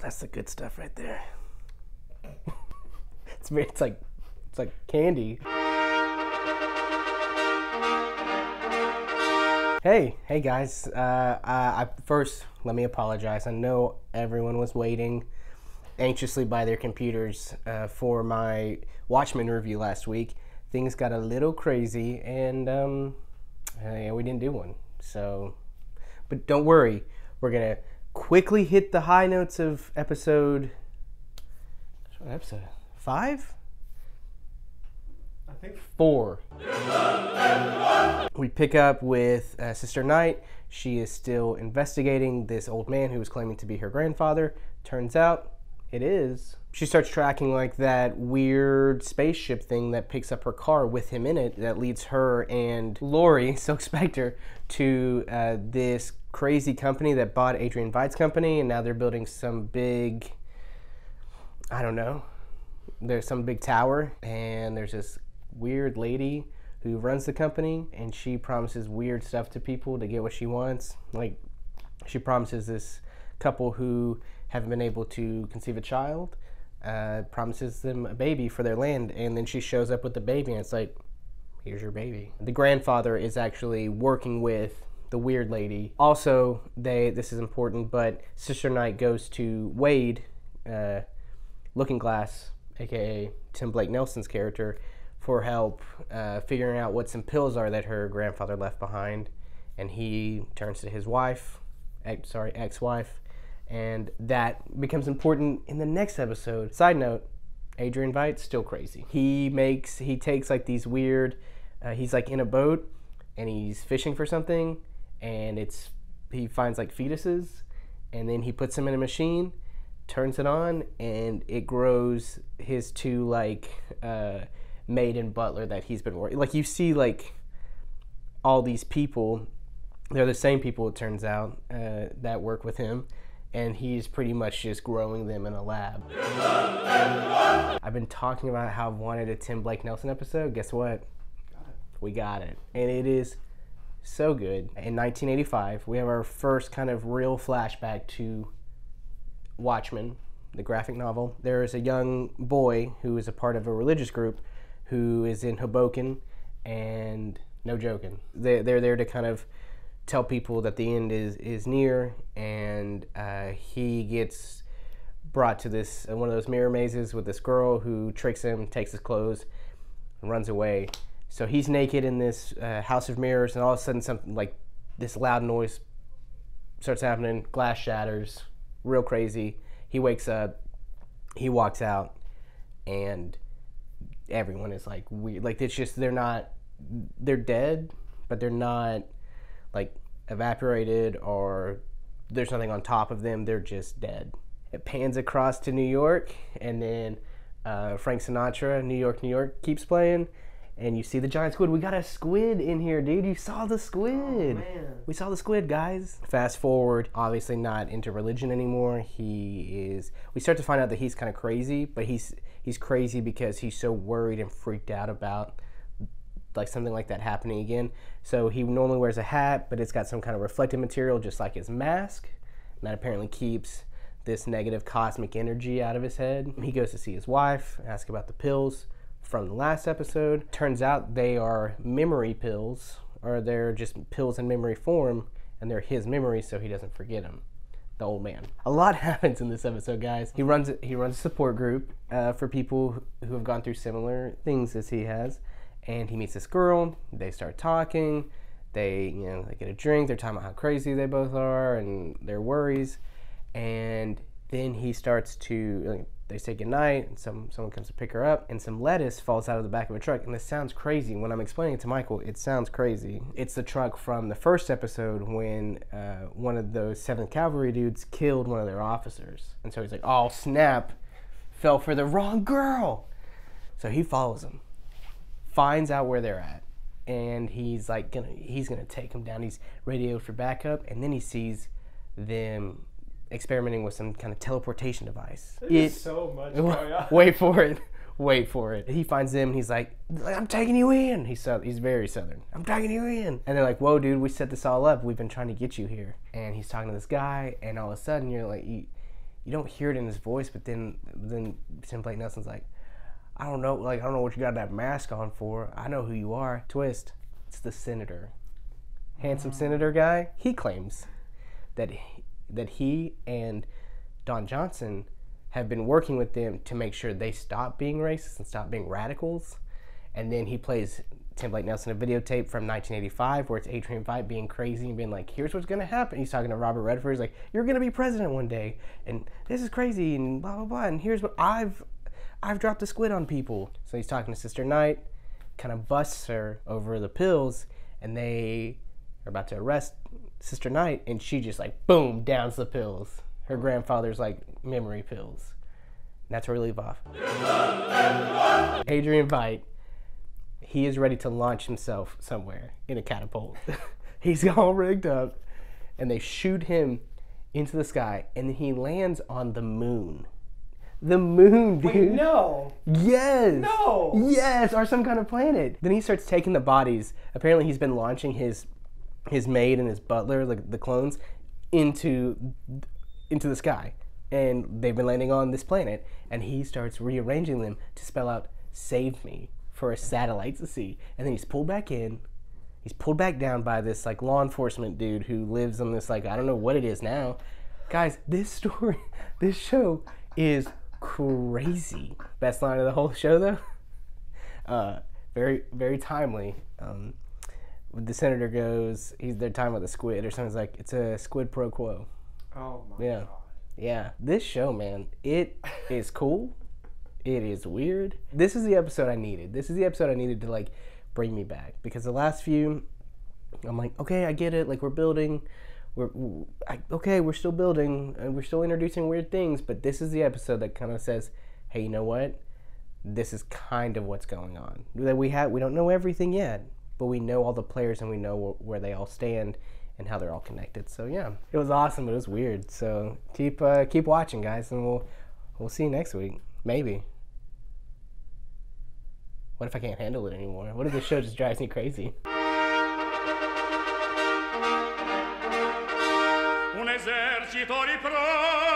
that's the good stuff right there. it's it's like it's like candy. Hey, hey guys. Uh, I, I first let me apologize. I know everyone was waiting anxiously by their computers uh, for my Watchmen review last week. Things got a little crazy, and um, uh, yeah, we didn't do one. So, but don't worry, we're gonna quickly hit the high notes of episode. What episode? Five. I think four. We pick up with uh, Sister Night. She is still investigating this old man who was claiming to be her grandfather. Turns out it is. She starts tracking like that weird spaceship thing that picks up her car with him in it that leads her and Laurie, Silk Spectre, to uh, this crazy company that bought Adrian Veidt's company, and now they're building some big, I don't know, there's some big tower, and there's this weird lady who runs the company, and she promises weird stuff to people to get what she wants. Like, she promises this couple who haven't been able to conceive a child, uh, promises them a baby for their land, and then she shows up with the baby, and it's like, here's your baby. The grandfather is actually working with the weird lady. Also, they this is important, but Sister Night goes to Wade, uh, Looking Glass, aka Tim Blake Nelson's character, for help uh, figuring out what some pills are that her grandfather left behind, and he turns to his wife, ex, sorry, ex-wife, and that becomes important in the next episode. Side note: Adrian Veidt's still crazy. He makes he takes like these weird. Uh, he's like in a boat and he's fishing for something, and it's he finds like fetuses, and then he puts them in a machine, turns it on, and it grows his two like uh, maid and butler that he's been working. Like you see like all these people, they're the same people it turns out uh, that work with him and he's pretty much just growing them in a lab. I've been talking about how I've wanted a Tim Blake Nelson episode. Guess what? We got it. And it is so good. In 1985, we have our first kind of real flashback to Watchmen, the graphic novel. There is a young boy who is a part of a religious group who is in Hoboken, and no joking, they, they're there to kind of tell people that the end is is near, and uh, he gets brought to this uh, one of those mirror mazes with this girl who tricks him, takes his clothes, and runs away. So he's naked in this uh, house of mirrors, and all of a sudden, something like this loud noise starts happening. Glass shatters, real crazy. He wakes up, he walks out, and everyone is like weird. Like it's just they're not, they're dead, but they're not like evaporated or there's nothing on top of them. They're just dead. It pans across to New York, and then uh, Frank Sinatra, New York, New York, keeps playing. And you see the giant squid. We got a squid in here, dude. You saw the squid. Oh, we saw the squid, guys. Fast forward, obviously not into religion anymore. He is. We start to find out that he's kind of crazy, but he's he's crazy because he's so worried and freaked out about like something like that happening again. So he normally wears a hat, but it's got some kind of reflective material, just like his mask. And that apparently keeps this negative cosmic energy out of his head. He goes to see his wife, ask about the pills from the last episode. Turns out they are memory pills, or they're just pills in memory form, and they're his memories, so he doesn't forget them. The old man. A lot happens in this episode, guys. He runs he runs a support group uh, for people who have gone through similar things as he has and he meets this girl. They start talking. They, you know, they get a drink. They're talking about how crazy they both are and their worries. And then he starts to, they say goodnight, and some, someone comes to pick her up, and some lettuce falls out of the back of a truck. And this sounds crazy. When I'm explaining it to Michael, it sounds crazy. It's the truck from the first episode when uh, one of those 7th Kavalry dudes killed one of their officers. And so he's like, oh, snap, fell for the wrong girl. So he follows him finds out where they're at and he's like gonna he's gonna take them down. He's radioed for backup and then he sees them experimenting with some kind of teleportation device. There's so much going on. wait for it. Wait for it. He finds them and he's like i'm taking you in. He's so, he's very southern. I'm taking you in. And they're like whoa dude we set this all up. We've been trying to get you here. And he's talking to this guy and all of a sudden you're like you, you don't hear it in his voice, but then then Tim Blake Nelson's like, I don't know, like I don't know what you got that mask on for. I know who you are. Twist, it's the senator, handsome senator guy. He claims that he, that he and Don Johnson have been working with them to make sure they stop being racist and stop being radicals. And then he plays Tim Blake Nelson a videotape from 1985 where it's Adrian Veidt being crazy and being like, "Here's what's gonna happen." He's talking to Robert Redford. He's like, "You're gonna be president one day, and this is crazy, and blah blah blah." And here's what I've I've dropped a squid on people. So he's talking to Sister Night, kind of busts her over the pills, and they are about to arrest Sister Night, and she just like boom downs the pills. Her grandfather's like memory pills. And that's where we leave off. Adrian Veidt, he is ready to launch himself somewhere in a catapult. He's all rigged up, and they shoot him into the sky, and he lands on the moon. The moon, dude. Wait, no. Yes. No. Yes, or some kind of planet. Then he starts taking the bodies. Apparently, he's been launching his his maid and his butler, like the clones, into into the sky, and they've been landing on this planet. And he starts rearranging them to spell out "Save me" for a satellite to see. And then he's pulled back in. He's pulled back down by this like law enforcement dude who lives on this like I don't know what it is now. Guys, this story, this show is crazy. Best line of the whole show though. Uh, very very timely. Um, the senator goes, he's they're talking about the squid or something. He's like, it's a squid pro quo. Oh my Yeah. god. Yeah, this show, man, it is cool. It is weird. This is the episode I needed. This is the episode I needed to like bring me back because the last few, I'm like, okay, I get it. Like we're building, we're I, okay, we're still building, and we're still introducing weird things. But this is the episode that kind of says, hey, you know what? This is kind of what's going on. That we have, we don't know everything yet, but we know all the players and we know wh- where they all stand and how they're all connected. So yeah, it was awesome, but it was weird. So keep uh, keep watching, guys, and we'll we'll see you next week. Maybe. What if I can't handle it anymore? What if this show just drives me crazy? esercitori pro